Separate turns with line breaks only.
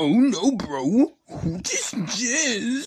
Oh no bro, who just jizz?